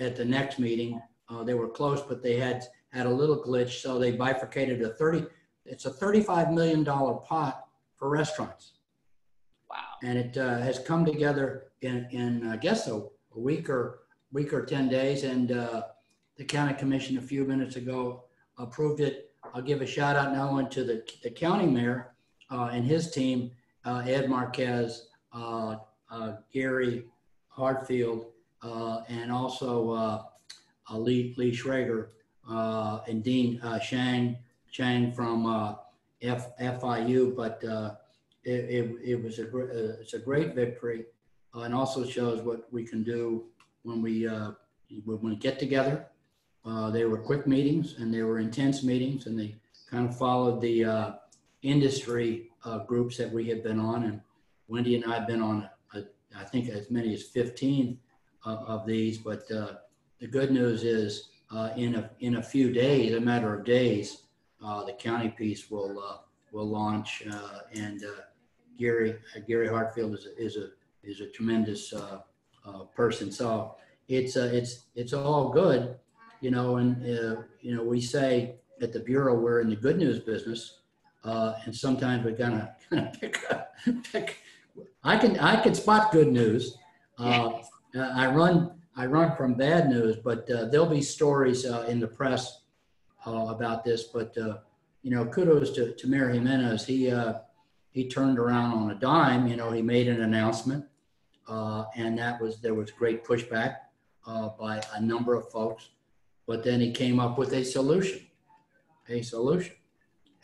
at the next meeting. Uh, they were close, but they had, had a little glitch, so they bifurcated a 30, it's a $35 million pot for restaurants. Wow. And it uh, has come together in, in I guess, a, a week or week or 10 days. And uh, the county commission a few minutes ago approved it. I'll give a shout out now to the, the county mayor uh, and his team, uh, Ed Marquez, uh, uh, Gary Hartfield, and also uh, uh, Lee, Lee Schrager uh, and Dean uh, Shang, Chang from uh, F, FIU. But uh, it, it, it was a, uh, it's a great victory uh, and also shows what we can do when we, uh, when we get together. Uh, they were quick meetings and they were intense meetings and they kind of followed the uh, industry uh, groups that we had been on. And Wendy and I have been on, uh, I think, as many as 15 of, these. But uh, the good news is uh, in, a, in a few days, a matter of days, uh, the county piece will, will launch. And Gary, Gary Hartfield is a, is a, is a tremendous person. So it's, it's, it's all good, you know, and, you know, we say at the Bureau, we're in the good news business. Uh, and sometimes we kind of pick, pick, I can, I can spot good news. Uh, I run, I run from bad news, but uh, there'll be stories uh, in the press uh, about this. But uh, you know, kudos to, to Mayor Gimenez. He uh, he turned around on a dime. You know, he made an announcement, uh, and that was there was great pushback uh, by a number of folks. But then he came up with a solution, a solution,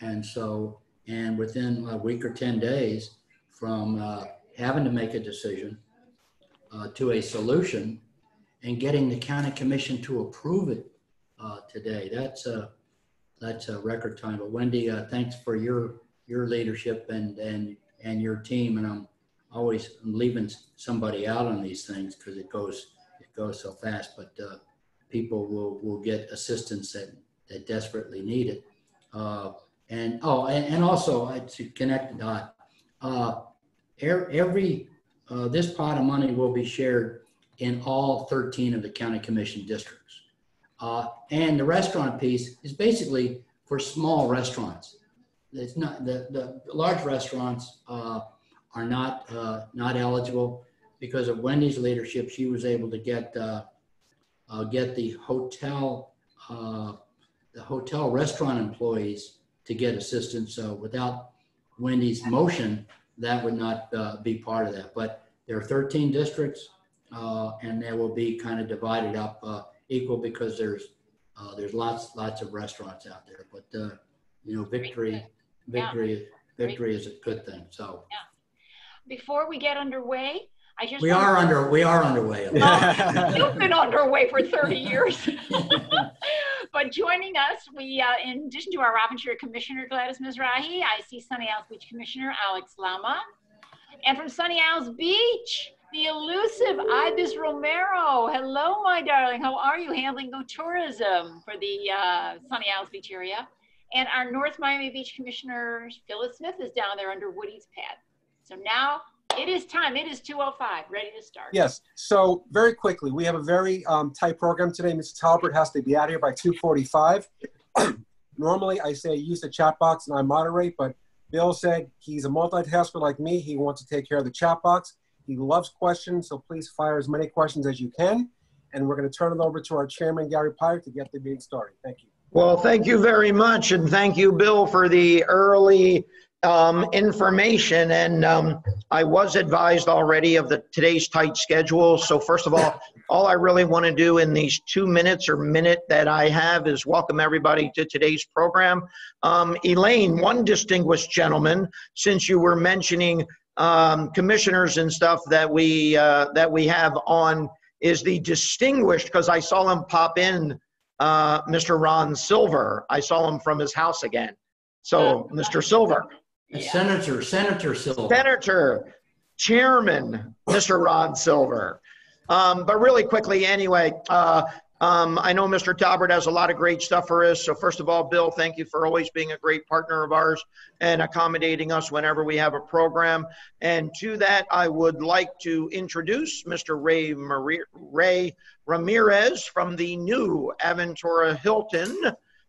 and so and within a week or ten days from uh, having to make a decision uh, to a solution and getting the county commission to approve it uh, today. That's a, that's a record time. But Wendy, uh, thanks for your, your leadership and, and, and your team. And I'm always leaving somebody out on these things because it goes, it goes so fast, but uh, people will, will get assistance that, that desperately need it. Uh, and, oh, and, and also to connect the dot, uh, er- every, uh, this pot of money will be shared in all 13 of the county commission districts. Uh, and the restaurant piece is basically for small restaurants. It's not the, the large restaurants uh, are not uh, not eligible because of Wendy's leadership. She was able to get uh, uh, get the hotel the hotel restaurant employees to get assistance. So without Wendy's motion, that would not uh, be part of that. But there are 13 districts uh, and they will be kind of divided up uh, equal because there's uh, there's lots lots of restaurants out there. But uh, you know, victory victory victory is a good thing. So Before we get underway, I just we are under we are underway. You've been underway for 30 years. but joining us, we, uh, in addition to our Robin Shire Commissioner Gladys Mezrahi, I see Sunny Isles Beach Commissioner Alex Lama. And from Sunny Isles Beach, the elusive Ibis Romero. Hello, my darling. How are you handling no tourism for the uh, Sunny Isles Beach area? And our North Miami Beach Commissioner Phyllis Smith is down there under Woody's pad. So now it is time. It is 2:05. Ready to start. Yes, so very quickly, we have a very um, tight program today. Mrs. Talbert has to be out here by 2:45. Normally, I say use the chat box and I moderate, but Bill said he's a multitasker like me. He wants to take care of the chat box. He loves questions, so please fire as many questions as you can. And we're going to turn it over to our chairman, Gary Pyre, to get the meeting started. Thank you. Well, thank you very much, and thank you, Bill, for the early um, information. And um, I was advised already of the today's tight schedule. So first of all, all I really want to do in these two minutes or minute that I have is welcome everybody to today's program. Um, Elaine, one distinguished gentleman, since you were mentioning um, commissioners and stuff that we uh, that we have on, is the distinguished because I saw him pop in uh, Mr. Ron Silver. I saw him from his house again. So, Mr. Silver, Senator Senator Silver. Senator, Chairman, Mr. Ron Silver. Um, but really quickly, anyway, uh, Um, I know Mr. Talbert has a lot of great stuff for us. So first of all, Bill, thank you for always being a great partner of ours and accommodating us whenever we have a program. And to that, I would like to introduce Mr. Ray, Marie, Ray Ramirez from the new Aventura Hilton,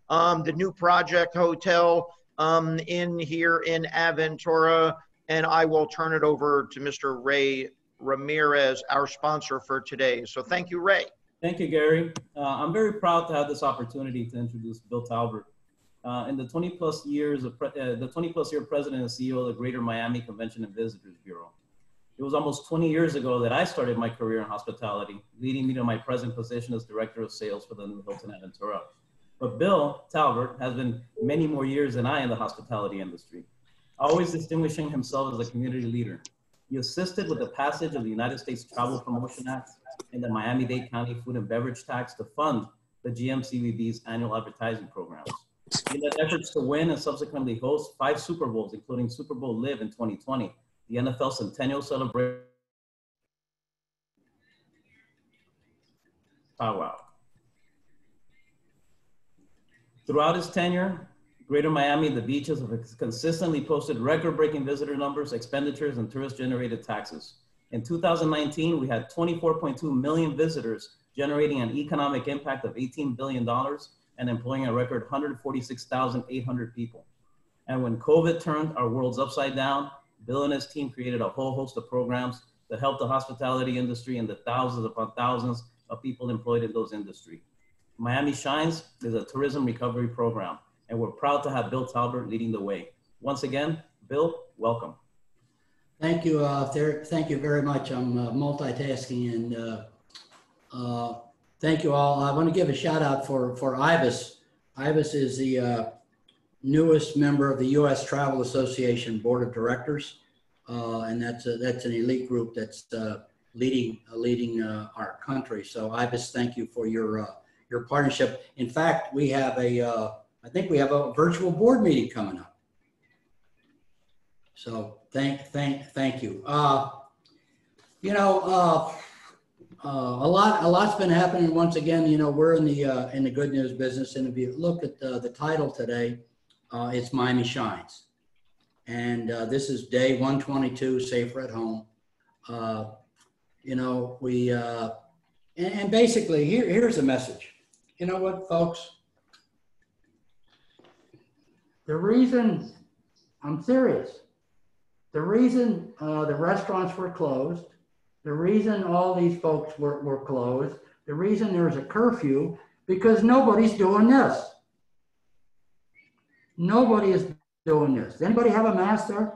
um, the new project hotel um, in here in Aventura. And I will turn it over to Mr. Ray Ramirez, our sponsor for today. So thank you, Ray. Thank you, Gary. Uh, I'm very proud to have this opportunity to introduce Bill Talbert. Uh, in the 20 plus years of uh, the 20 plus year president and CEO of the Greater Miami Convention and Visitors Bureau. It was almost 20 years ago that I started my career in hospitality, leading me to my present position as director of sales for the new Hilton Aventura. But Bill Talbert has been many more years than I in the hospitality industry, always distinguishing himself as a community leader. He assisted with the passage of the United States Travel Promotion Act and the Miami-Dade County Food and Beverage Tax to fund the GMCVB's annual advertising programs. He led efforts to win and subsequently host five Super Bowls, including Super Bowl Live in 2020, the NFL Centennial Celebration. Oh, wow. Throughout his tenure, Greater Miami the beaches have consistently posted record-breaking visitor numbers, expenditures, and tourist-generated taxes. In 2019, we had 24.2 million visitors, generating an economic impact of $18 billion and employing a record 146,800 people. And when COVID turned our worlds upside down, Bill and his team created a whole host of programs to help the hospitality industry and the thousands upon thousands of people employed in those industries. Miami Shines is a tourism recovery program, and we're proud to have Bill Talbert leading the way. Once again, Bill, welcome. Thank you. Uh, thank you very much. I'm uh, multitasking and uh, uh, thank you all. I want to give a shout out for, for IBIS. IBIS is the uh, newest member of the U.S. Travel Association Board of Directors. Uh, and that's, a, that's an elite group that's leading, leading our country. So IBIS, thank you for your, your partnership. In fact, we have a, uh, I think we have a virtual board meeting coming up. So thank, thank, thank you. Uh, you know, uh, uh, a lot, a lot's been happening. Once again, you know, we're in the uh, in the good news business, and if you look at the, the title today, uh, it's Miami Shines, and uh, this is day 122, safer at home. Uh, you know, we uh, and basically here here's a message. You know what, folks? The reason I'm serious the reason uh, the restaurants were closed, the reason all these folks were, were closed, the reason there's a curfew, because nobody's doing this. Nobody is doing this. Anybody have a mask there?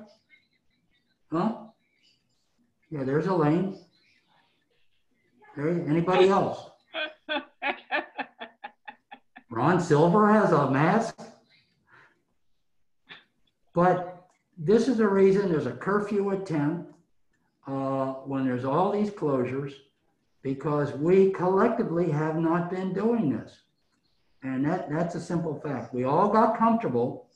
Huh? Yeah, there's Elaine. Anybody else? Ron Silver has a mask. But this is the reason there's a curfew at 10 uh, when there's all these closures because we collectively have not been doing this. And that, that's a simple fact. We all got comfortable,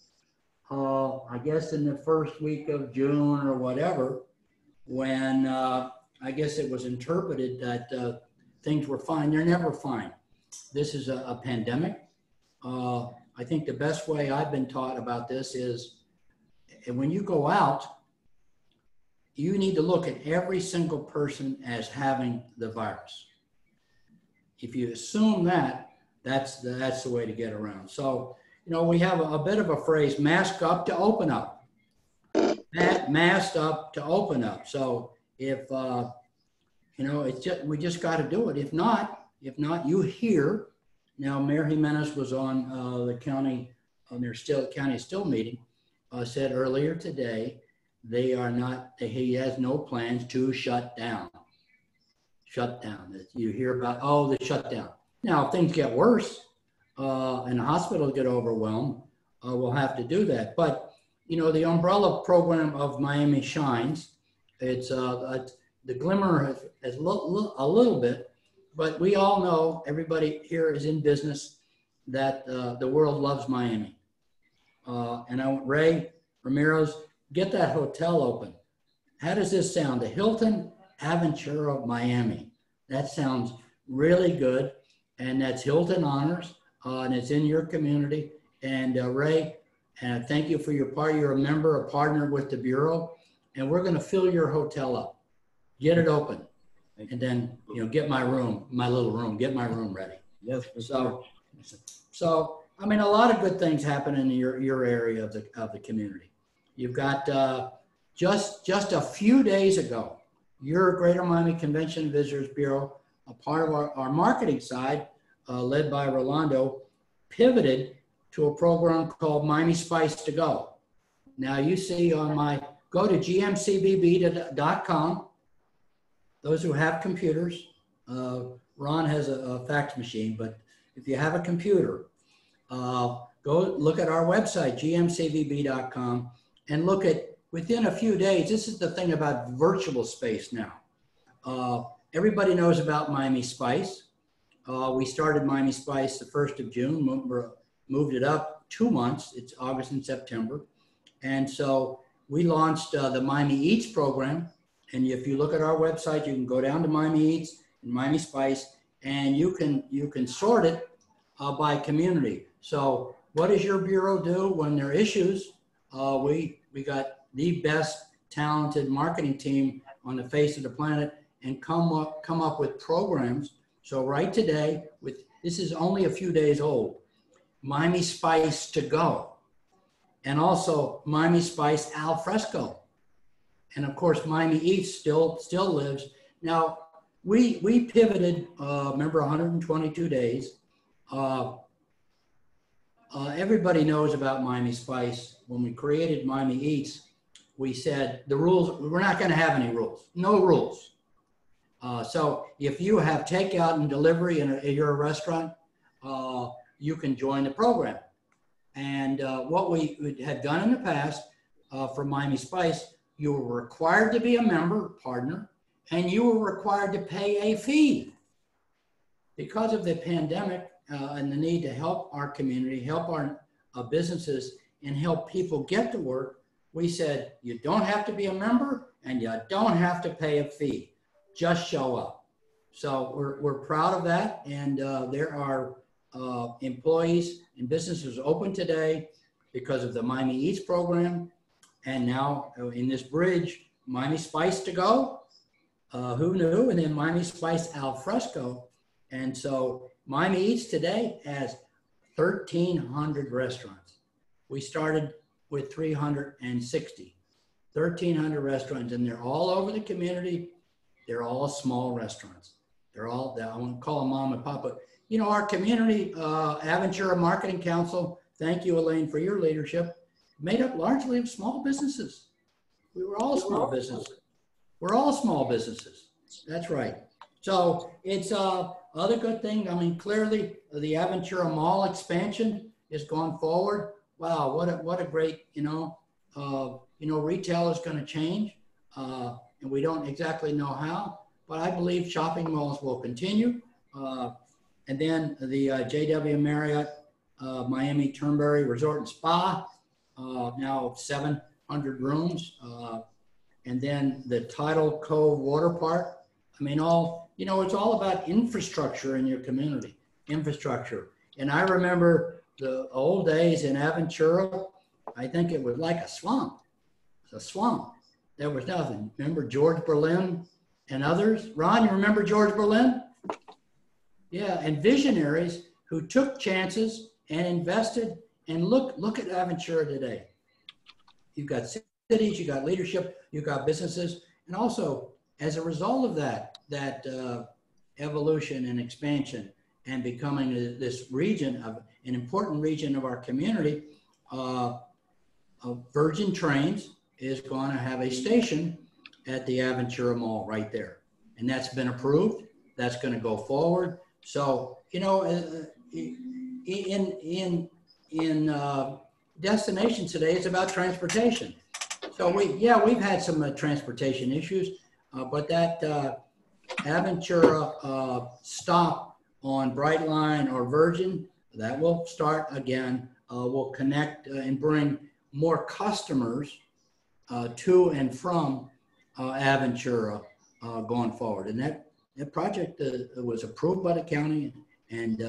uh, I guess, in the first week of June or whatever, when uh, I guess it was interpreted that uh, things were fine. They're never fine. This is a, a pandemic. Uh, I think the best way I've been taught about this is when you go out, you need to look at every single person as having the virus. If you assume that, that's the, that's the way to get around. So, you know, we have a, a bit of a phrase, mask up to open up. Masked up to open up. So if, uh, you know, it's just, we just got to do it. If not, if not, you hear, now Mayor Gimenez was on uh, the county, on their still county still meeting, uh, said earlier today, they are not, he has no plans to shut down. Shut down. You hear about, oh, the shutdown. Now, if things get worse uh, and the hospitals get overwhelmed, uh, we'll have to do that. But, you know, the umbrella program of Miami Shines, it's uh, the glimmer has, has a little bit, but we all know, everybody here is in business, that uh, the world loves Miami. Uh, and I went, Ray Ramirez, get that hotel open. How does this sound? The Hilton Aventura of Miami. That sounds really good. and that's Hilton Honors, uh, and it's in your community. And uh, Ray, and thank you for your part. You're a member, a partner with the Bureau, and we're going to fill your hotel up, get it open, Thank you. and then, you know, get my room, my little room, get my room ready. Yes, for sure. So, so, I mean, a lot of good things happen in your, your area of the, of the community. You've got, uh, just, just a few days ago, your Greater Miami Convention and Visitors Bureau, a part of our, our marketing side, uh, led by Rolando, pivoted to a program called Miami Spice to Go. Now you see on my, go to gmcvb.com. Those who have computers, uh, Ron has a, a fax machine, but if you have a computer, uh, go look at our website, gmcvb.com, and look at within a few days. This is the thing about virtual space now. Uh, everybody knows about Miami Spice. Uh, we started Miami Spice the 1st of June, mo- moved it up two months. It's August and September. And so we launched uh, the Miami Eats program. And if you look at our website, you can go down to Miami Eats and Miami Spice, and you can you can sort it uh, by community. So what does your bureau do when there are issues? Uh, we we got the best talented marketing team on the face of the planet, and come up come up with programs. So right today, with this is only a few days old, Miami Spice to go, and also Miami Spice al fresco, and of course Miami Eats still still lives. Now we we pivoted. Uh, remember, 122 days. Uh, uh, everybody knows about Miami Spice. When we created Miami Eats, we said the rules. We're not going to have any rules. No rules. Uh, so if you have takeout and delivery and you're a restaurant, uh, you can join the program. And uh, what we had done in the past for Miami Spice, you were required to be a member partner and you were required to pay a fee. Because of the pandemic uh, and the need to help our community, help our uh, businesses, and help people get to work, we said you don't have to be a member and you don't have to pay a fee. Just show up. So we're, we're proud of that. And uh, there are uh, employees and businesses open today because of the Miami Eats program. And now uh, in this bridge, Miami Spice to go, uh, who knew? And then Miami Spice al fresco. And so Miami Eats today has 1,300 restaurants. We started with 360, 1,300 restaurants, and they're all over the community. They're all small restaurants. They're all, I won't call them mom and pop, but you know, our community, uh, Aventura Marketing Council, thank you, Elaine, for your leadership, made up largely of small businesses. We were all small businesses. We're all small businesses. That's right. So it's uh, other good thing. I mean, clearly the Aventura Mall expansion is going forward. Wow, what a what a great you know uh, you know retail is going to change, uh, and we don't exactly know how, but I believe shopping malls will continue. Uh, and then the uh, JW Marriott uh, Miami Turnberry Resort and Spa, uh, now 700 rooms and then the Tidal Cove Water Park. I mean, all, you know, it's all about infrastructure in your community, infrastructure. And I remember the old days in Aventura, I think it was like a swamp. A swamp. There was nothing. Remember George Berlin and others? Ron, you remember George Berlin? Yeah, and visionaries who took chances and invested. And look, look at Aventura today. You've got cities, you've got leadership, you've got businesses, and also as a result of that, that uh, evolution and expansion and becoming a, this region of an important region of our community, uh, Virgin Trains is going to have a station at the Aventura Mall right there, and that's been approved. That's going to go forward. So you know, uh, in in in uh, destinations today, it's about transportation. So we, yeah, we've had some uh, transportation issues, uh, but that uh, Aventura uh, stop on Brightline or Virgin, that will start again. Uh, will connect uh, and bring more customers to and from Aventura going forward. And that, that project was approved by the county And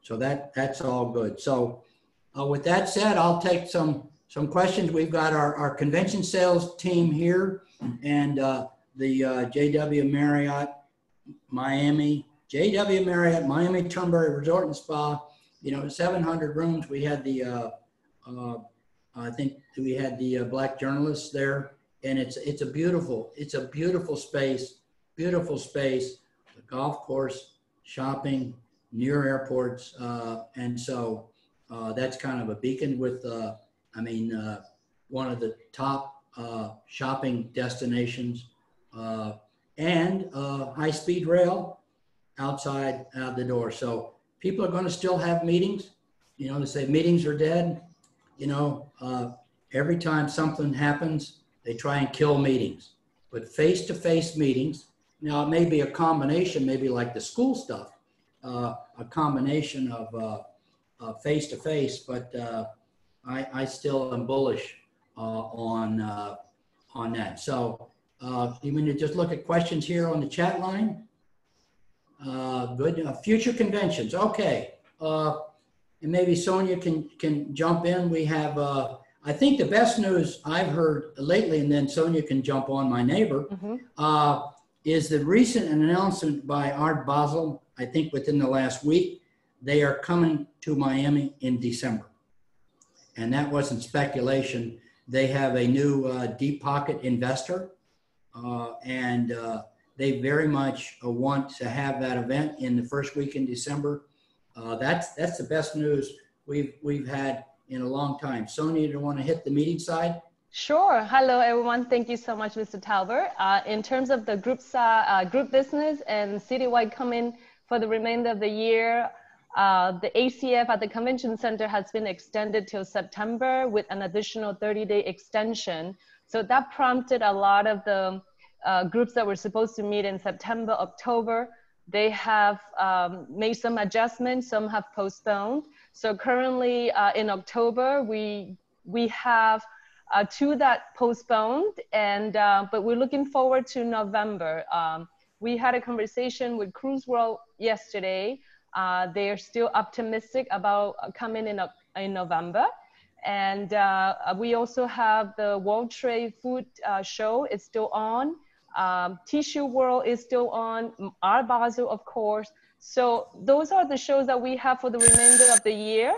so that that's all good. So uh, with that said, I'll take some some questions. We've got our, our convention sales team here and uh, the uh, JW Marriott Miami, JW Marriott Miami Turnberry Resort and Spa. You know, 700 rooms. We had the, uh, uh, I think we had the uh, black journalists there, and it's it's a beautiful, it's a beautiful space, beautiful space. The golf course, shopping, near airports, and so uh, that's kind of a beacon with, uh, I mean, uh, one of the top uh, shopping destinations, uh, and uh, high-speed rail outside out the door. So people are going to still have meetings. You know, they say meetings are dead. You know, every time something happens, they try and kill meetings. But face-to-face meetings. Now it may be a combination, maybe like the school stuff, a combination of uh, uh, face-to-face. But uh, I, I still am bullish uh, on uh, on that. So uh, you mean to just look at questions here on the chat line? Uh, good. Future conventions. Okay. Uh, and maybe Sonia can can jump in. We have. Uh, I think the best news I've heard lately, and then Sonia can jump on. My neighbor Mhm. uh, is the recent announcement by Art Basel. I think within the last week, they are coming to Miami in December, and that wasn't speculation. They have a new uh, deep pocket investor, uh, and uh, they very much uh, want to have that event in the first week in December. Uh, that's that's the best news we've we've had in a long time. Sonia, do you want to hit the meeting side? Sure. Hello, everyone. Thank you so much, Mr. Talbert. Uh, in terms of the group, group business and citywide coming for the remainder of the year, uh, the ACF at the Convention Center has been extended till September with an additional 30-day extension. So that prompted a lot of the uh, groups that were supposed to meet in September, October. They have um, made some adjustments. Some have postponed. So currently uh, in October, we we have uh, two that postponed, and uh, but we're looking forward to November. Um, we had a conversation with Cruise World yesterday. Uh, they are still optimistic about uh, coming in in November, and uh, we also have the World Trade Food uh, Show. It's still on. Um, Tissue World is still on. Art Basel, of course. So those are the shows that we have for the remainder of the year.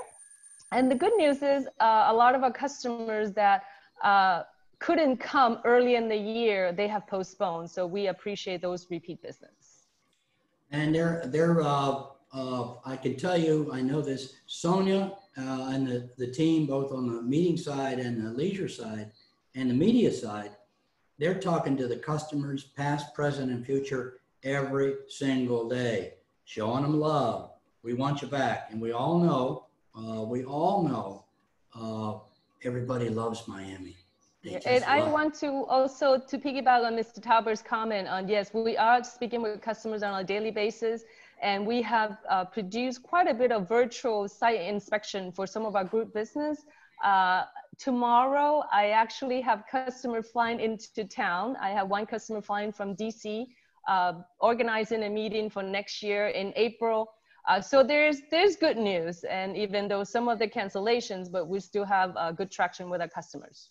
And the good news is uh, a lot of our customers that uh, couldn't come early in the year, they have postponed. So we appreciate those repeat business. And they're, they're, uh, I can tell you, I know this, Sonia, uh, and the, the team, both on the meeting side and the leisure side and the media side, they're talking to the customers, past, present, and future, every single day, showing them love. We want you back. And we all know, uh, we all know, uh, everybody loves Miami. Yeah, And I want to also to piggyback on Mr. Talbert's comment on yes, we are speaking with customers on a daily basis, and we have uh, produced quite a bit of virtual site inspection for some of our group business. Uh, tomorrow, I actually have customer flying into town. I have one customer flying from DC, uh, organizing a meeting for next year in April. Uh, so there's there's good news, and even though some of the cancellations, but we still have uh, good traction with our customers.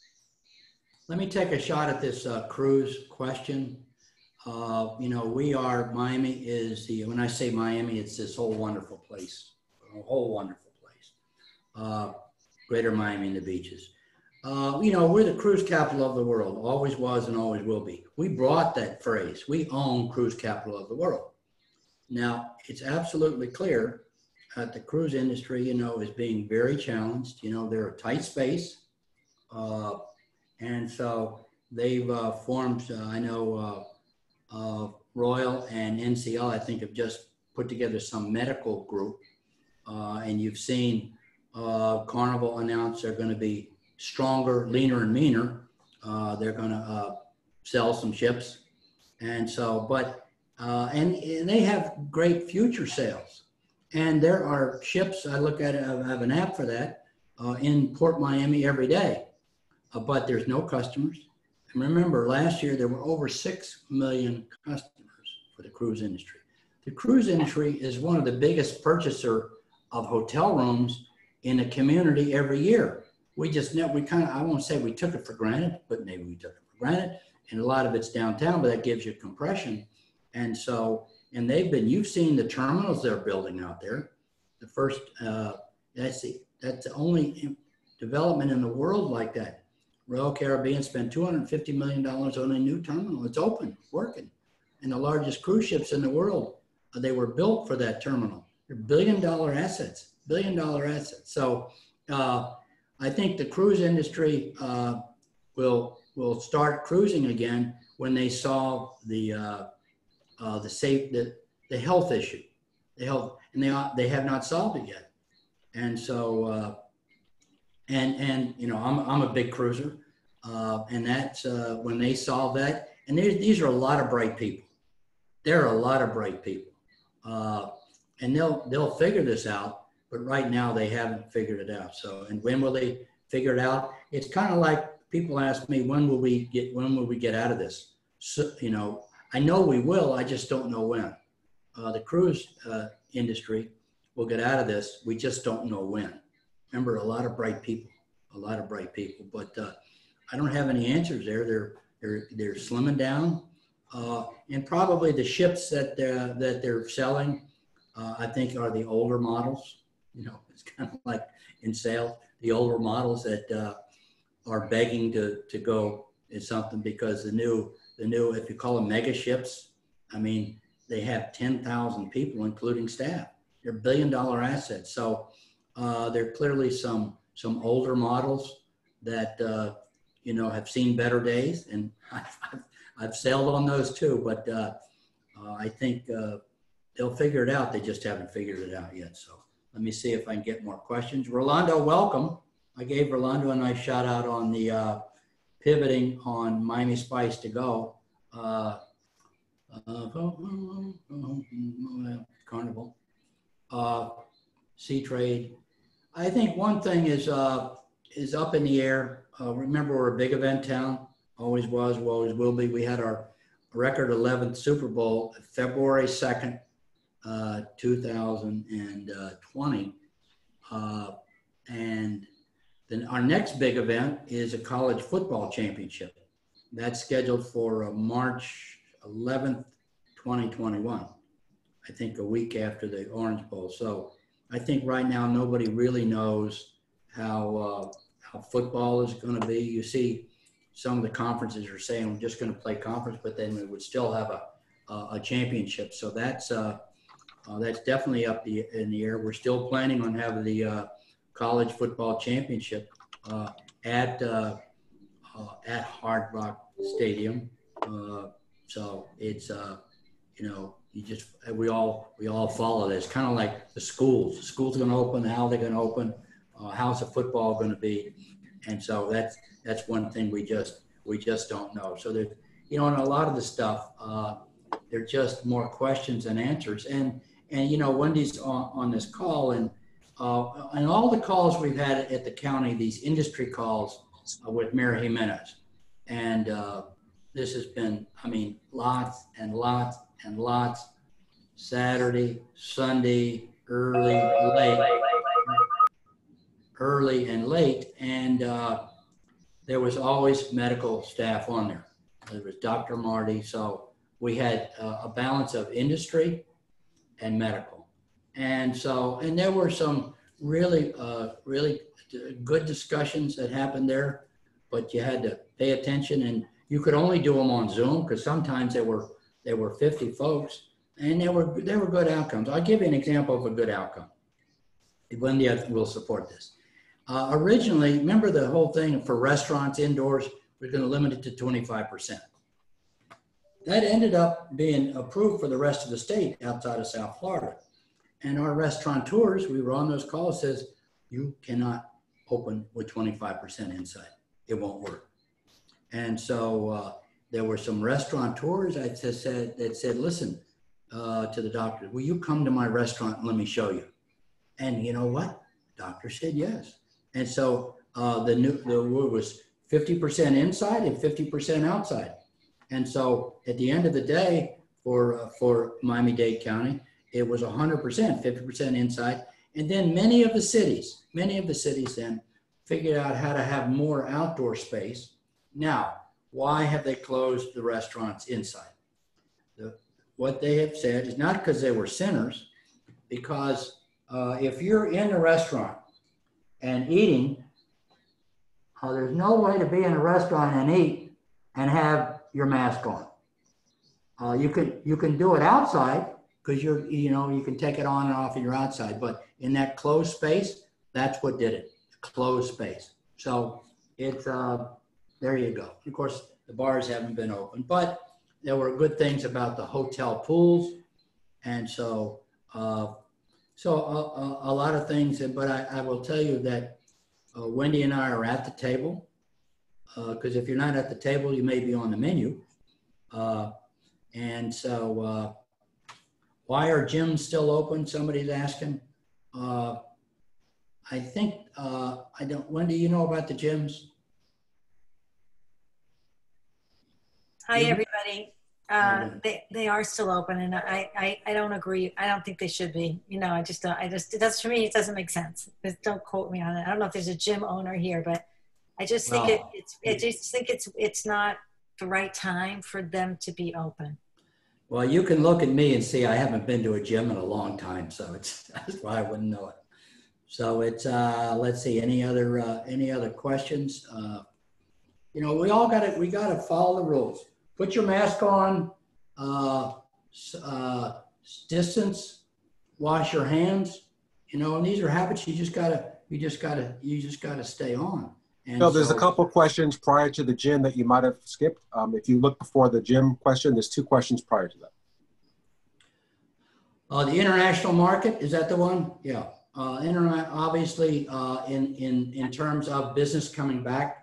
Let me take a shot at this uh, cruise question. Uh, you know, we are, Miami is the, when I say Miami, it's this whole wonderful place, a whole wonderful place. Uh, greater Miami and the beaches. Uh, you know, we're the cruise capital of the world, always was and always will be. We brought that phrase. We own cruise capital of the world. Now, it's absolutely clear that the cruise industry, you know, is being very challenged. You know, they're a tight space. Uh, and so they've uh, formed, uh, I know uh, Royal and NCL, I think, have just put together some medical group. Uh, and you've seen uh, Carnival announce they're going to be stronger, leaner, and meaner. Uh, they're going to uh, sell some ships. And so, but, and, and they have great future sales. And there are ships, I look at it, I have an app for that, in Port Miami every day but there's no customers. And remember, last year there were over 6 million customers for the cruise industry. the cruise industry is one of the biggest purchaser of hotel rooms in the community every year. We just know, we kind of, I won't say we took it for granted, but maybe we took it for granted. And a lot of it's downtown, but that gives you compression. And so, and they've been, you've seen the terminals they're building out there. The first, uh, that's the, that's the only development in the world like that. Royal Caribbean spent $250 million on a new terminal. It's open, working. And the largest cruise ships in the world, uh, they were built for that terminal. They're billion dollar assets, billion dollar assets. So uh, I think the cruise industry uh, will will start cruising again when they solve the uh, uh, the safe the, the health issue, the health, and they they have not solved it yet. And so uh, and and you know I'm I'm a big cruiser, uh, and that's uh, when they saw that. And these are a lot of bright people. There are a lot of bright people, uh, and they'll they'll figure this out. But right now they haven't figured it out. So and when will they figure it out? It's kind of like people ask me when will we get when will we get out of this? So, you know I know we will. I just don't know when. Uh, the cruise uh, industry will get out of this. We just don't know when remember a lot of bright people, a lot of bright people, but uh, I don't have any answers there. They're they're they're slimming down, uh, and probably the ships that they're, that they're selling, uh, I think, are the older models. You know, it's kind of like in sales, the older models that uh, are begging to to go is something because the new the new if you call them mega ships, I mean they have ten thousand people, including staff. They're billion dollar assets. So uh, there are clearly some some older models that uh, you know have seen better days, and I've, I've, sailed on those too. But uh, uh, I think uh, they'll figure it out. They just haven't figured it out yet. So let me see if I can get more questions. Rolando, welcome. I gave Rolando a nice shout out on the uh, pivoting on Miami Spice to go. Uh, Carnival, Sea Trade, I think one thing is uh, is up in the air. Uh, remember, we're a big event town. Always was. Always will be. We had our record 11th Super Bowl February 2nd, uh, 2020, uh, and then our next big event is a college football championship. That's scheduled for uh, March 11th, 2021. I think a week after the Orange Bowl. So I think right now nobody really knows how uh, how football is going to be. You see, some of the conferences are saying we're just going to play conference, but then we would still have a a, a championship. So that's uh, uh, that's definitely up the, in the air. We're still planning on having the uh, college football championship uh, at uh, at Hard Rock Stadium. so it's you know you just we all we all follow this kind of like the schools. The schools going to open how they're going to open uh, how's the football going to be? And so that's that's one thing we just we just don't know. So there you know and a lot of the stuff uh, they're just more questions than answers. And and you know wendy's on, on this call and uh, and all the calls we've had at the county these industry calls uh, with Mayor Gimenez. And uh, this has been i mean lots and lots and lots Saturday, Sunday, early, late, early and late. And uh, there was always medical staff on there. There was Dr. Marty. So we had uh, a balance of industry and medical. And so, and there were some really, uh, really good discussions that happened there, but you had to pay attention and you could only do them on Zoom because sometimes there were there were 50 folks, and there were there were good outcomes. I'll give you an example of a good outcome. Wendy will support this. Uh, originally, remember the whole thing for restaurants indoors, we're going to limit it to 25%. That ended up being approved for the rest of the state outside of South Florida. And our restaurateurs, we were on those calls, says, you cannot open with 25% inside. It won't work. And so uh, there were some restaurateurs I said that said, listen uh, to the doctor, will you come to my restaurant and let me show you? And you know what? Doctor said yes. And so uh, the new the rule was 50% inside and 50% outside. And so at the end of the day, for, uh, for Miami-Dade County. It was 100%, 50% inside. And then many of the cities, many of the cities then figured out how to have more outdoor space. Now, why have they closed the restaurants inside? The, what they have said is not because they were sinners, because uh, if you're in a restaurant and eating, uh, there's no way to be in a restaurant and eat and have your mask on. Uh, you can you can do it outside because you're you know you can take it on and off and you're outside, but in that closed space, that's what did it. Closed space. So it's uh, there you go. Of course, the bars haven't been open, but there were good things about the hotel pools, and so uh, so a, a, a lot of things. But I, I will tell you that uh, Wendy and I are at the table because if you're not at the table, you may be on the menu. Uh, and so, uh, why are gyms still open? Somebody's asking. Uh, I think uh, I don't. Wendy, you know about the gyms? Hi, everybody. Uh, they, they are still open and I, I, I don't agree. I don't think they should be. You know, I just don't, I just, it does, for me, it doesn't make sense. Just don't quote me on it. I don't know if there's a gym owner here, but I just think it, it's, I just think it's, it's not the right time for them to be open. Well, you can look at me and see I haven't been to a gym in a long time, so it's that's why I wouldn't know it. So it's uh, let's see, any other uh, any other questions? Uh, you know, we all got to we got to follow the rules. Put your mask on, uh, uh, distance, wash your hands. You know, and these are habits you just gotta you just gotta you just gotta stay on. And there's a so- couple questions prior to the gym that you might have skipped. Um, if you look before the gym question, there's two questions prior to that. Uh, the international market, is that the one? Yeah. Uh, internet, obviously, uh, in, in, in terms of business coming back,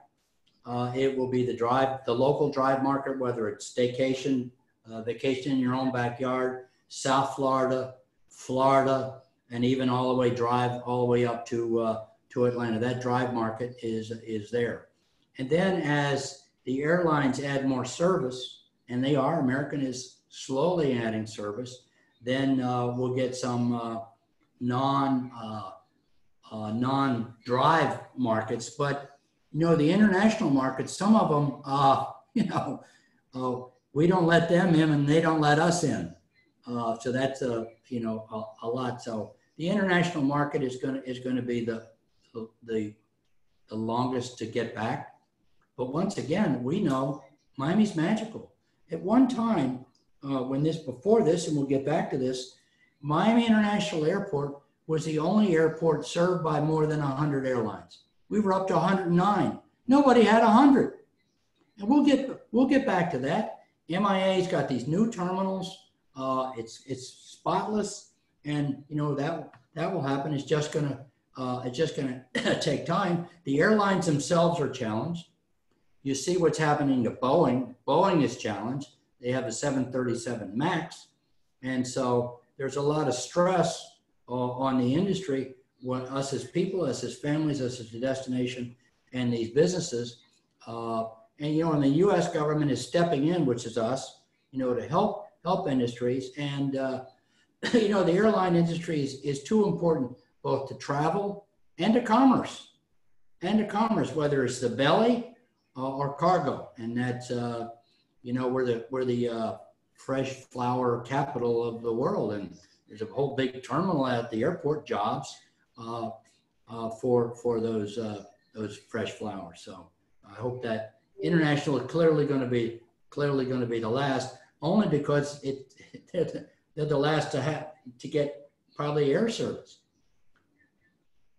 uh, it will be the drive, the local drive market, whether it's staycation, uh, vacation in your own backyard, South Florida, Florida, and even all the way drive all the way up to, uh, to Atlanta. That drive market is, is there. And then as the airlines add more service, and they are, American is slowly adding service, then uh, we'll get some uh, non uh, non drive markets. But you know, the international markets, some of them, uh, you know, uh, we don't let them in, and they don't let us in. Uh, so that's a you know a, a lot. So the international market is going to is going to be the the the longest to get back. But once again, we know Miami's magical. At one time, uh, when this before this, and we'll get back to this, Miami International Airport was the only airport served by more than 100 airlines. We were up to 109. Nobody had 100. And we'll get we'll get back to that. MIA's got these new terminals. Uh, it's it's spotless, and you know that that will happen. It's just gonna uh, it's just gonna take time. The airlines themselves are challenged. You see what's happening to Boeing. Boeing is challenged. They have a 737 MAX. And so there's a lot of stress uh, on the industry, when us as people, us as families, us as a destination, and these businesses. Uh, and, you know, and the U.S. government is stepping in, which is us, you know, to help help industries. And, uh, you know, the airline industry is, is too important both to travel and to commerce, and to commerce, whether it's the belly uh, or cargo. And that's, uh, you know, we're the we're the uh, fresh flower capital of the world, and there's a whole big terminal at the airport, jobs uh, uh, for for those uh, those fresh flowers. So I hope that international is clearly going to be clearly going to be the last, only because it they're, they're the last to have to get probably air service.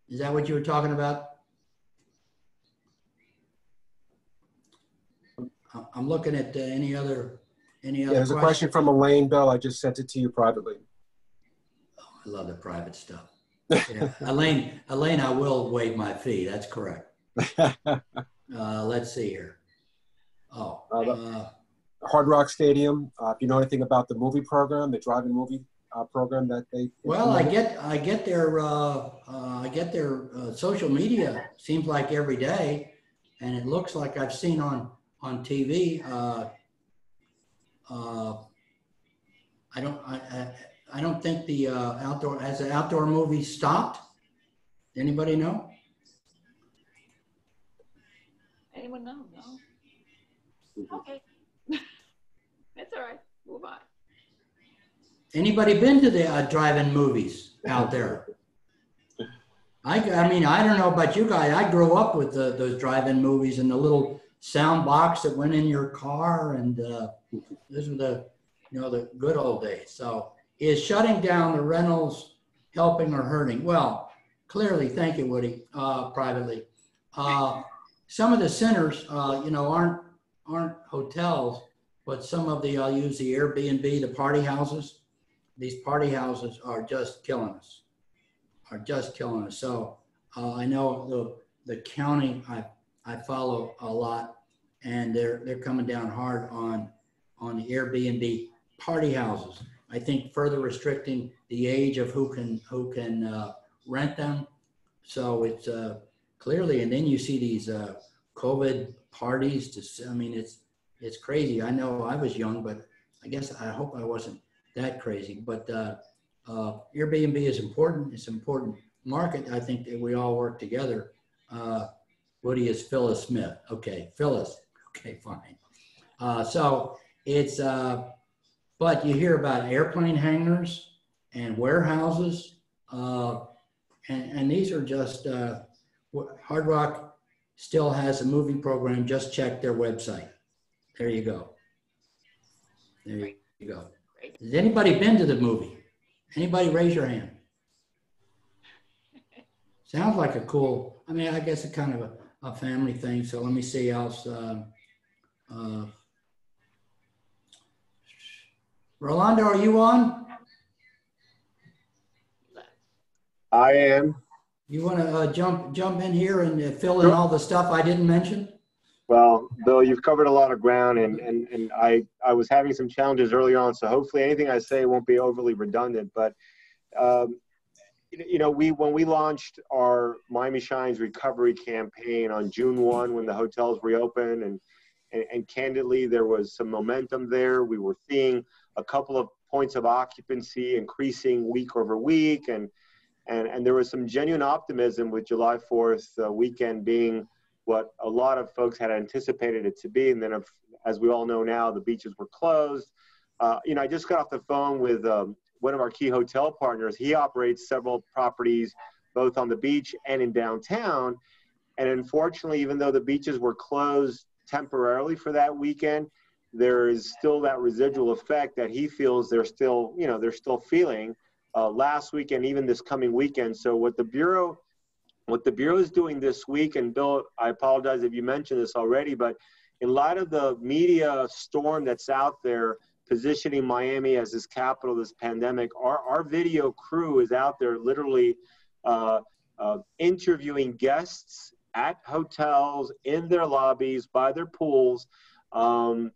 Is that what you were talking about? I'm looking at uh, any other, any Yeah, other there's a question from Elaine, Bell. I just sent it to you privately. I love the private stuff. Yeah. Elaine, Elaine, I will waive my fee. That's correct. Uh, let's see here. Oh, Uh, uh, Hard Rock Stadium. Uh, if you know anything about the movie program, the drive-in movie uh, program that they. well, I get, I get their, uh, uh, I get their, uh, social media, seems like every day. And it looks like I've seen on, on TV, uh, uh, I don't, I, I, I don't think the uh, outdoor, has the outdoor movie stopped? Anybody know? Anyone know? No? Okay. That's all right. Move on. Anybody been to the uh, drive-in movies out there? I, I mean, I don't know about you guys. I grew up with the, those drive-in movies and the little sound box that went in your car, and uh, those were the, you know, the good old days. So, is shutting down the rentals helping or hurting? Well, clearly, thank you, Woody. Uh, privately, uh, some of the centers, uh, you know, aren't aren't hotels, but some of the I'll use the Airbnb, the party houses these party houses are just killing us, are just killing us. So uh, I know the the county I I follow a lot, and they're they're coming down hard on on the Airbnb party houses. I think further restricting the age of who can who can uh, rent them. So it's uh, clearly, and then you see these uh, COVID parties. To I mean, it's it's crazy. I know I was young, but I guess I hope I wasn't that crazy. But uh, uh, Airbnb is important. It's an important market. I think that we all work together. Uh, Woody is Phyllis Smith. Okay, Phyllis. Okay, fine. So it's, but you hear about airplane hangars and warehouses, uh, and, and these are just, uh, Hard Rock still has a movie program. Just check their website. There you go. There you go. Has anybody been to the movie? Anybody raise your hand? Sounds like a cool, I mean, I guess it's kind of a, a family thing. So let me see else. Uh, uh, Rolando, are you on? I am. You want to uh, jump jump in here and uh, fill in all the stuff I didn't mention? Well, Bill, you've covered a lot of ground, and, and, and I, I was having some challenges early on, so hopefully anything I say won't be overly redundant. But, um, you know, we when we launched our Miami Shines recovery campaign on June 1 when the hotels reopened, and, and, and candidly, there was some momentum there. We were seeing a couple of points of occupancy increasing week over week, and, and, and there was some genuine optimism with July 4th uh, weekend being – what a lot of folks had anticipated it to be. And then, if, as we all know now, the beaches were closed. Uh, you know, I just got off the phone with um, one of our key hotel partners. He operates several properties both on the beach and in downtown. And unfortunately, even though the beaches were closed temporarily for that weekend, there is still that residual effect that he feels they're still, you know, they're still feeling uh, last weekend, even this coming weekend. So what the Bureau what the Bureau is doing this week, and Bill, I apologize if you mentioned this already, but in light of the media storm that's out there positioning Miami as this capital this pandemic, our, our video crew is out there literally uh, uh, interviewing guests at hotels, in their lobbies, by their pools, um,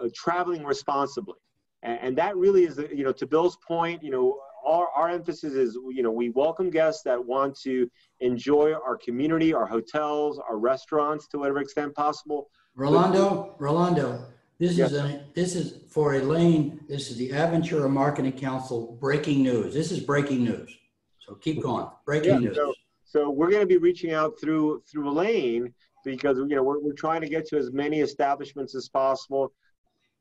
uh, traveling responsibly. And, and, that really is, you know, to Bill's point, you know, our, our emphasis is, you know, we welcome guests that want to enjoy our community, our hotels, our restaurants to whatever extent possible. Rolando, Rolando, this yes. is a, this is for Elaine. This is the Aventura Marketing Council breaking news. This is breaking news. So keep going. Breaking yeah, news. So, so we're going to be reaching out through through Elaine because you know we're, we're trying to get to as many establishments as possible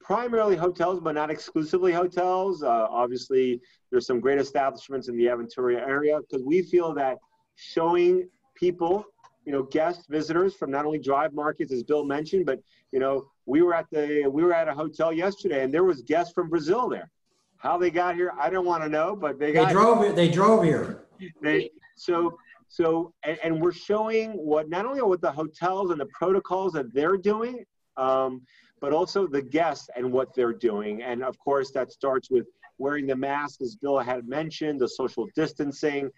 primarily hotels, but not exclusively hotels. Uh, obviously, there's some great establishments in the Aventura area because we feel that showing people, you know, guests, visitors from not only drive markets, as Bill mentioned, but you know, we were at the we were at a hotel yesterday, and there was guests from Brazil there. How they got here, I don't want to know, but they they drove here. They drove here. They so so and, and, we're showing what not only what the hotels and the protocols that they're doing. Um, but also the guests and what they're doing. And of course, that starts with wearing the mask, as Bill had mentioned, the social distancing.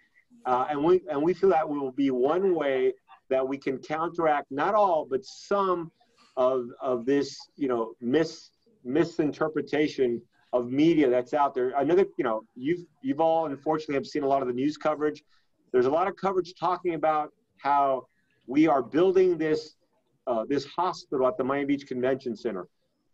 Uh, and, we, and we feel that will be one way that we can counteract not all, but some of, of this, you know, mis, misinterpretation of media that's out there. Another, you know, you've, you've all unfortunately have seen a lot of the news coverage. There's a lot of coverage talking about how we are building this uh, this hospital at the Miami Beach Convention Center.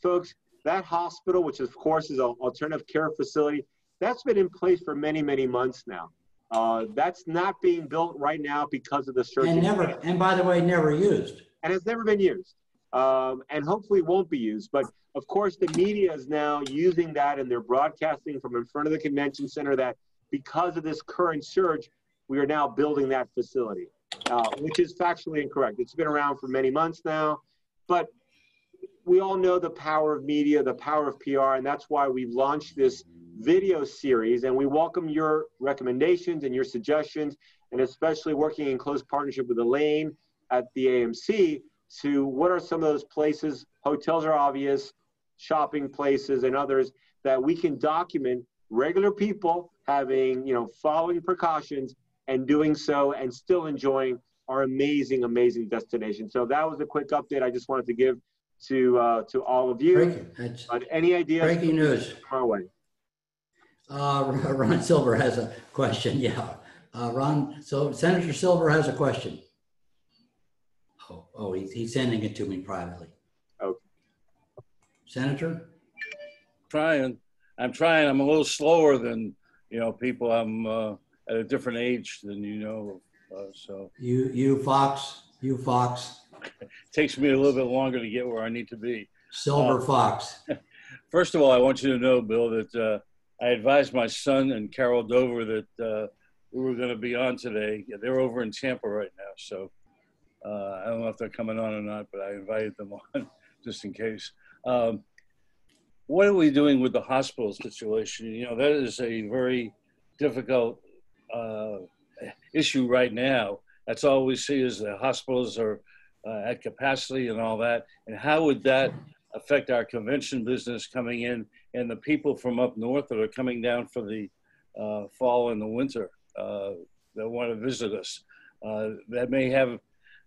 Folks, that hospital, which of course is an alternative care facility, that's been in place for many, many months now. Uh, that's not being built right now because of the surge. And never, and by the way, never used. and it's never been used um, and hopefully won't be used. But of course, the media is now using that and they're broadcasting from in front of the convention center that because of this current surge, we are now building that facility, uh, which is factually incorrect. It's been around for many months now, but we all know the power of media, the power of PR, and that's why we've launched this video series. And we welcome your recommendations and your suggestions, and especially working in close partnership with Elaine at the AMC to what are some of those places, hotels are obvious, shopping places and others that we can document regular people having, you know, following precautions and doing so and still enjoying our amazing, amazing destination. So that was a quick update I just wanted to give to uh, to all of you. Breaking, that's But any ideas? breaking news. Our way. Uh, Ron Silver has a question, yeah. Uh, Ron, so Senator Silver has a question. Oh, oh, he's, he's sending it to me privately. Okay. Senator? trying. I'm trying. I'm a little slower than you know people. I'm uh, at a different age than you know. Uh, so You, you Fox, you Fox, takes me a little bit longer to get where I need to be. Silver Fox. First of all, I want you to know, Bill, that uh, I advised my son and Carol Dover that uh, we were going to be on today. They're over in Tampa right now, so uh, I don't know if they're coming on or not, but I invited them on just in case. Um, what are we doing with the hospital situation? You know, that is a very difficult uh, issue right now. That's all we see is the hospitals are uh, at capacity and all that. And how would that affect our convention business coming in and the people from up north that are coming down for the uh, fall and the winter uh, that want to visit us? Uh, that may have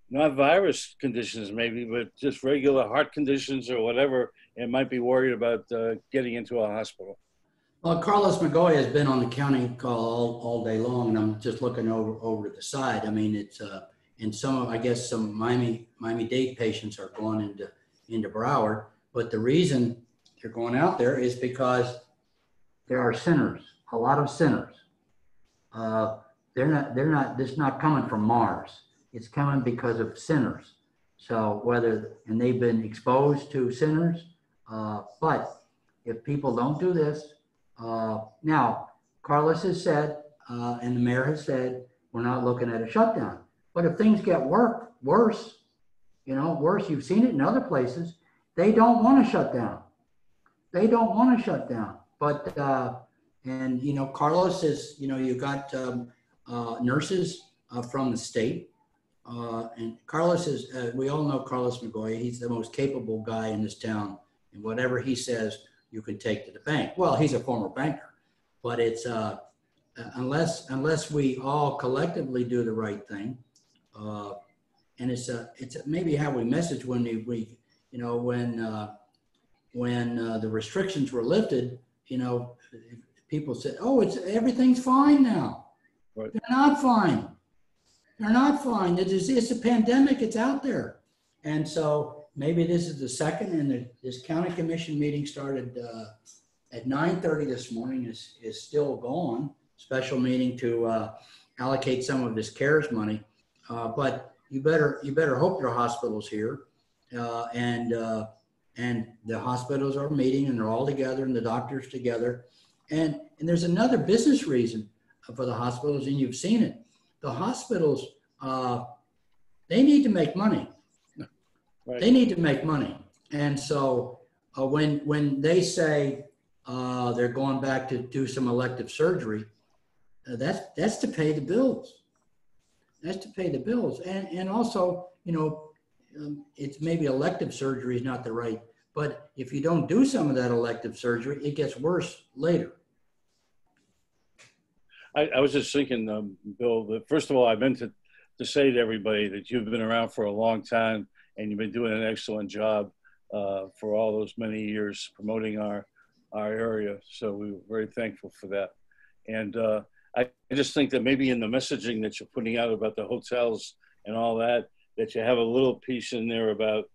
not virus conditions, maybe, but just regular heart conditions or whatever, and might be worried about uh, getting into a hospital. Well, Carlos Migoya has been on the county call all, all day long, and I'm just looking over, over to the side. I mean, it's, uh, and some of, I guess some Miami, Miami-Dade patients are going into, into Broward. But the reason they're going out there is because there are sinners, a lot of sinners. Uh, they're not, they're not, this not coming from Mars. It's coming because of sinners. So whether, and they've been exposed to sinners, uh, but if people don't do this, now, Carlos has said, uh, and the mayor has said, we're not looking at a shutdown. But if things get work, worse, you know, worse, you've seen it in other places, they don't want to shut down. They don't want to shut down. But, uh, and, you know, Carlos is, you know, you got um, uh, nurses uh, from the state. Uh, and Carlos is, uh, we all know Carlos Migoya. He's the most capable guy in this town. And whatever he says, you can take to the bank. Well, he's a former banker, but it's uh, unless unless we all collectively do the right thing, uh, and it's a it's a, maybe how we message when we, we you know when uh, when uh, the restrictions were lifted, you know, people said, "Oh, it's everything's fine now." Right. They're not fine. They're not fine. It is it's a pandemic. It's out there, and so maybe this is the second and the, this county commission meeting started uh, at 9.30 this morning is, is still going special meeting to uh, allocate some of this cares money. Uh, but you better you better hope your hospitals here. Uh, and uh, and the hospitals are meeting and they're all together and the doctors together. And and there's another business reason for the hospitals and you've seen it. The hospitals uh, they need to make money Right. they need to make money. And so uh, when when they say uh, they're going back to do some elective surgery, uh, that's that's to pay the bills. That's to pay the bills, and and also you know um, it's maybe elective surgery is not the right, but if you don't do some of that elective surgery, it gets worse later. I, I was just thinking, um, Bill, that first of all, I meant to, to say to everybody that you've been around for a long time and you've been doing an excellent job uh, for all those many years promoting our, our area. So we were very thankful for that. And uh, I, I just think that maybe in the messaging that you're putting out about the hotels and all that, that you have a little piece in there about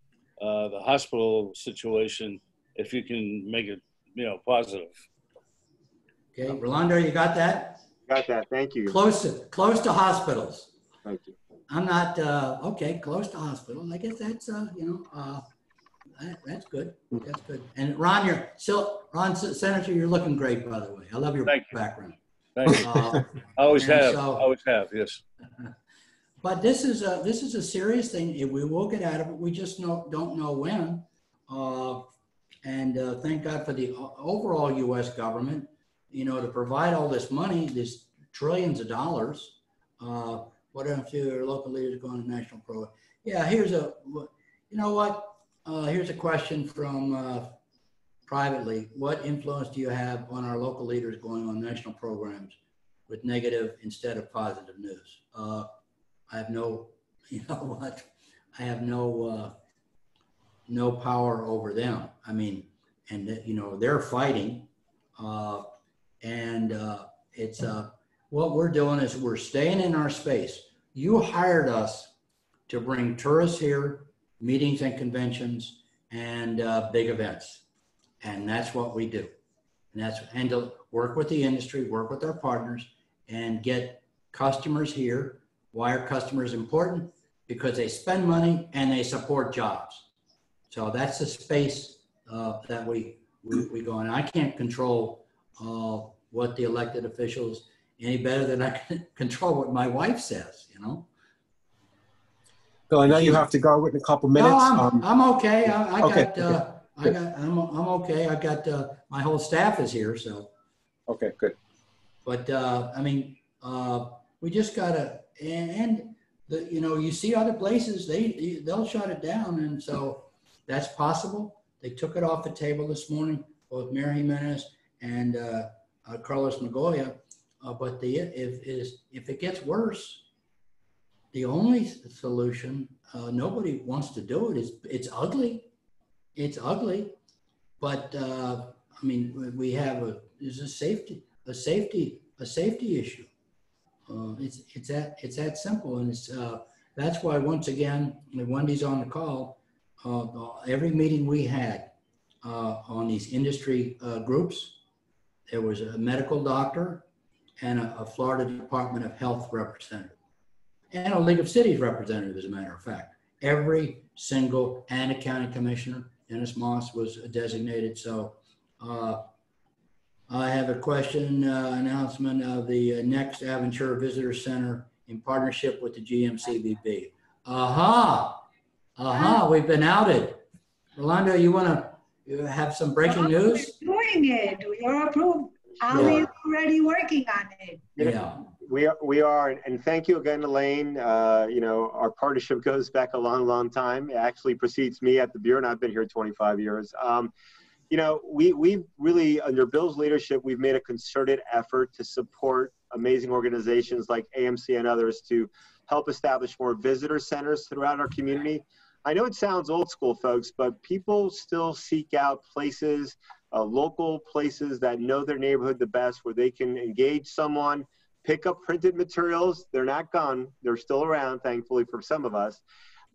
uh, the hospital situation if you can make it, you know, positive. Okay, Rolando, you got that? Got that. Thank you. Close to, close to hospitals. Thank you. I'm not, uh, okay, close to hospital. I guess that's, uh, you know, uh, that, that's good. That's good. And Ron, you're so Ron, Senator, you're looking great, by the way. I love your Thank you. background. Thank you. Uh, I always have, so- always have, yes. But this is a, this is a serious thing. If We will get out of it. We just know, don't know when. Uh, and, uh, thank God for the overall US government, you know, to provide all this money, this trillions of dollars. What if your local leaders go on national program? Yeah, here's a, you know what? Uh, here's a question from, uh, privately. What influence do you have on our local leaders going on national programs with negative instead of positive news? Uh, I have no, you know what? I have no, uh, no power over them. I mean, and you know, they're fighting. Uh, and, uh, it's, uh, what we're doing is we're staying in our space. You hired us to bring tourists here, meetings and conventions and, uh, big events. And that's what we do. And that's, and to work with the industry, work with our partners and get customers here why are customers important? Because they spend money and they support jobs. So that's the space uh, that we, we, we go in. I can't control uh, what the elected officials any better than I can control what my wife says, you know? Bill, I know you have to go in a couple minutes. No, I'm, Um, I'm okay. I, I okay, got, uh, I got, I'm, I'm okay. I've got, uh, my whole staff is here, so. Okay, good. But, uh, I mean, uh, we just gotta, and, and the, you know, you see other places, they, they'll shut it down. And so that's possible. They took it off the table this morning, both Mayor Gimenez and, uh, uh, Carlos Migoya. Uh, but the, if, is, if it gets worse, the only solution, uh, nobody wants to do. It's, it's ugly. It's ugly. But, uh, I mean, we- have a, there's a safety, a safety, a safety issue. Uh, it's, it's that, it's that simple. And it's, uh, that's why, once again, Wendy's on the call, uh, every meeting we had, on these industry, groups, there was a medical doctor and a, a Florida Department of Health representative and a League of Cities representative, as a matter of fact. Every single, and a county commissioner, Dennis Moss was designated. So, uh, I have a question, uh, announcement of the uh, next Aventura Visitor Center in partnership with the GMCVB. Aha, aha, we've been outed. Rolando, you want to have some breaking news? We're Doing it. You're approved. Ali is already working on it. Yeah, We are, we are, and- and thank you again, Elaine. Uh, you know, our partnership goes back a long, long time. It actually precedes me at the Bureau, and I've been here 25 years. Um, you know, we, we've really, under Bill's leadership, we've made a concerted effort to support amazing organizations like AMC and others to help establish more visitor centers throughout our community. I know it sounds old school, folks, but people still seek out places, uh, local places that know their neighborhood the best, where they can engage someone, pick up printed materials. They're not gone; they're still around, thankfully for some of us.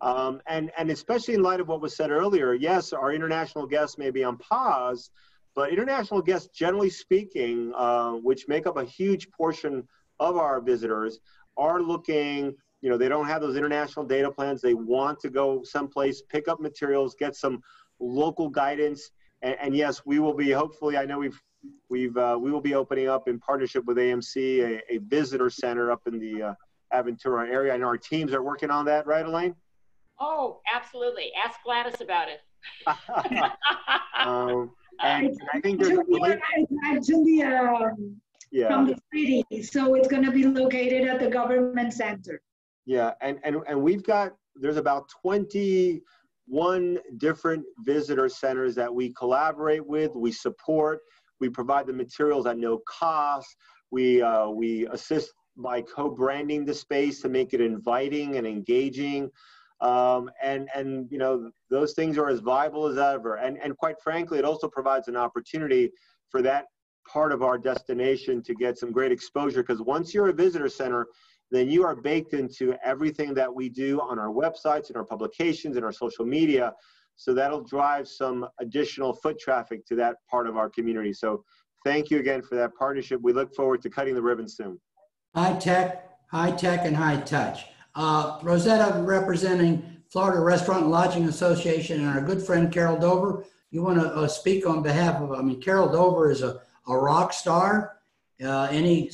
Um, and and especially in light of what was said earlier, yes, our international guests may be on pause, but international guests, generally speaking, uh, which make up a huge portion of our visitors, are looking. You know, they don't have those international data plans. They want to go someplace, pick up materials, get some local guidance. And, and yes, we will be. Hopefully, I know we've we've uh, we will be opening up in partnership with AMC a, a visitor center up in the uh, Aventura area. I know our teams are working on that, right, Elaine? Oh, absolutely. Ask Gladys about it. um, and I think there's actually, it's um, yeah. from the city, so it's going to be located at the government center. Yeah, and, and, and we've got, there's about 21 different visitor centers that we collaborate with, we support, we provide the materials at no cost, we, uh, we assist by co-branding the space to make it inviting and engaging. Um, and, and, you know, those things are as viable as ever. And, and quite frankly, it also provides an opportunity for that part of our destination to get some great exposure because once you're a visitor center, then you are baked into everything that we do on our websites and our publications and our social media. So that'll drive some additional foot traffic to that part of our community. So thank you again for that partnership. We look forward to cutting the ribbon soon. High tech, high tech and high touch. Uh, Rosetta representing Florida Restaurant and Lodging Association and our good friend Carol Dover. You want to uh, speak on behalf of, I mean, Carol Dover is a, a rock star. Uh, any,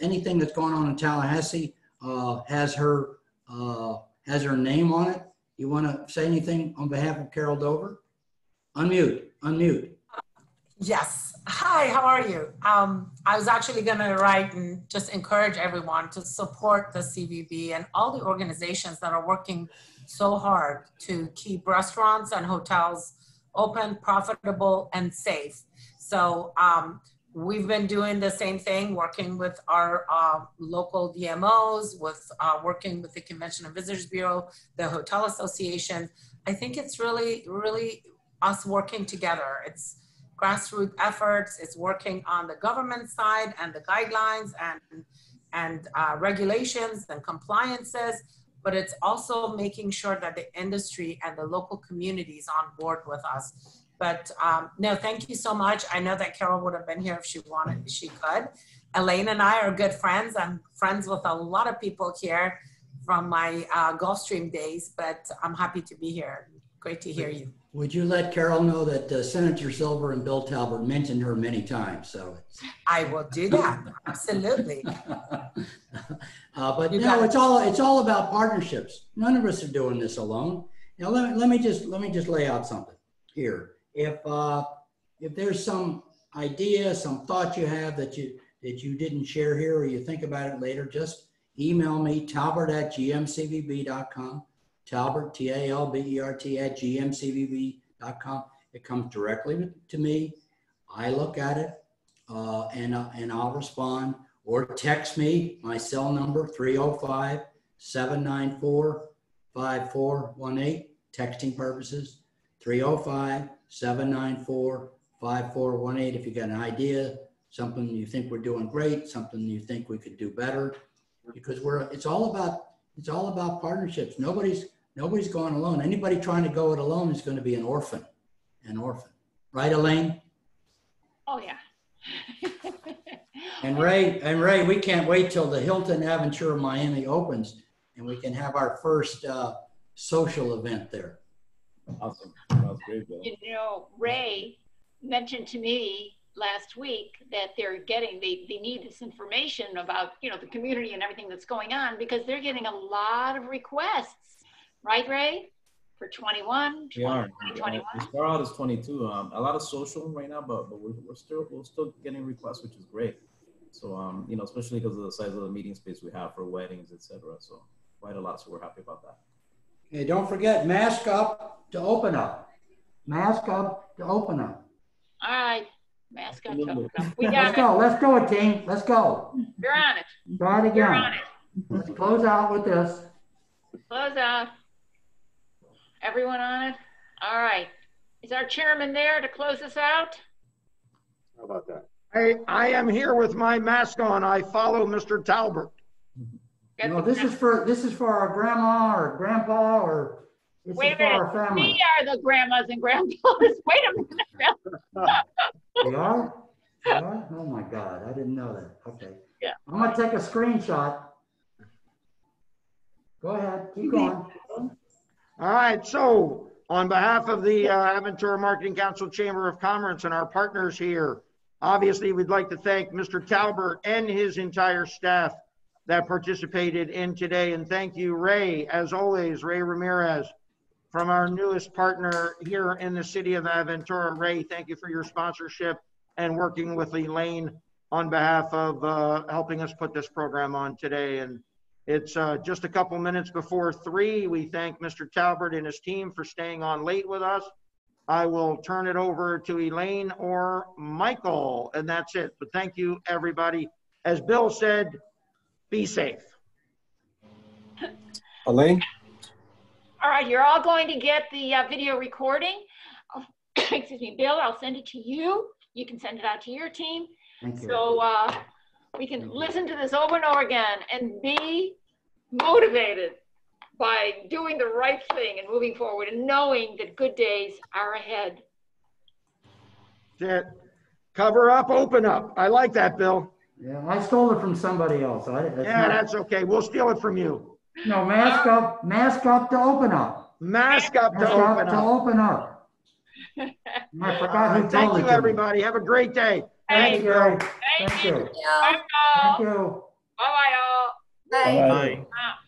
anything that's going on in Tallahassee uh, has her, uh, has her name on it. You want to say anything on behalf of Carol Dover? Unmute, unmute. Yes. Hi, how are you? Um, I was actually going to write and just encourage everyone to support the CVB and all the organizations that are working so hard to keep restaurants and hotels open, profitable, and safe. So um, we've been doing the same thing, working with our uh, local DMOs, with uh, working with the Convention and Visitors Bureau, the Hotel Association. I think it's really, really us working together. It's grassroots efforts. It's working on the government side and the guidelines and and uh, regulations and compliances, but it's also making sure that the industry and the local community is on board with us. But um, no, thank you so much. I know that Carol would have been here if she wanted, she could. Elaine and I are good friends. I'm friends with a lot of people here from my uh, Gulfstream days, but I'm happy to be here. Great to hear you. Would you let Carol know that uh, Senator Silver and Bill Talbert mentioned her many times, so. I will do that. Absolutely. Uh, But You you got know, it. it's all, it's all about partnerships. None of us are doing this alone. Now, let me, let me just, let me just lay out something here. If, uh, if there's some idea, some thought you have that you, that you didn't share here, or you think about it later, just email me, talbert@gmcvb.com. Talbert, T-A-L-B-E-R-T at gmcvb.com. It comes directly to me. I look at it, uh, and, uh, and I'll respond. Or text me, my cell number, 305 794 5418, texting purposes, 305 794 5418. If you got an idea, something you think we're doing great, something you think we could do better, because we're, it's all about, it's all about partnerships. Nobody's, nobody's going alone. Anybody trying to go it alone is going to be an orphan, an orphan. Right, Elaine? Oh, yeah. And Ray, and Ray, we can't wait till the Hilton Aventura Miami opens and we can have our first uh, social event there. Awesome. That was great, Bill. You know, Ray mentioned to me last week that they're getting, they, they need this information about, you know, the community and everything that's going on because they're getting a lot of requests. Right, Ray? For 21, We are. 2021? The star out is 22. Um, a lot of social right now, but, but we're, we're still we're still getting requests, which is great. So um, you know, especially because of the size of the meeting space we have for weddings, etc. So quite a lot. So we're happy about that. Hey, don't forget, mask up to open up. Mask up to open up. All right, mask up. Absolutely. We Let's it. go, let's do it, team. Let's go. You're on it. Try it again. You're on it. Let's close out with this. Close out. Everyone on it? All right. Is our chairman there to close us out? How about that? I, I am here with my mask on. I follow Mr. Talbert. Get No, the- this is for, this is for our grandma or grandpa or this is Wait a for our family. We are the grandmas and grandpas. Wait a minute. We are? We are? Oh my God, I didn't know that. Okay. Yeah. I'm gonna take a screenshot. Go ahead, keep going. All right, so on behalf of the uh, Aventura Marketing Council Chamber of Commerce and our partners here, obviously, we'd like to thank Mr. Talbert and his entire staff that participated in today. And thank you, Ray, as always, Ray Ramirez, from our newest partner here in the city of Aventura. Ray, thank you for your sponsorship and working with Elaine on behalf of uh, helping us put this program on today. And it's uh, just a couple minutes before three. We thank Mr. Talbert and his team for staying on late with us. I will turn it over to Elaine or Michael, and that's it. But thank you, everybody. As Bill said, be safe. Elaine? All right, you're all going to get the uh, video recording. Excuse me, Bill, I'll send it to you. You can send it out to your team. Thank you. So uh, we can listen to this over and over again and be motivated. by doing the right thing and moving forward and knowing that good days are ahead. That's it. Cover up, open up. I like that, Bill. Yeah, I stole it from somebody else. I, it's Yeah, not- that's okay. We'll steal it from you. No, mask up, mask up to open up. Mask up to Mask open up to up. open up. I forgot who Thank told it you, to me. everybody. Have a great day. Thank you. Thank Thank you. you. Bye, Thank all. you. Bye-bye, all. Bye. Bye. Ah.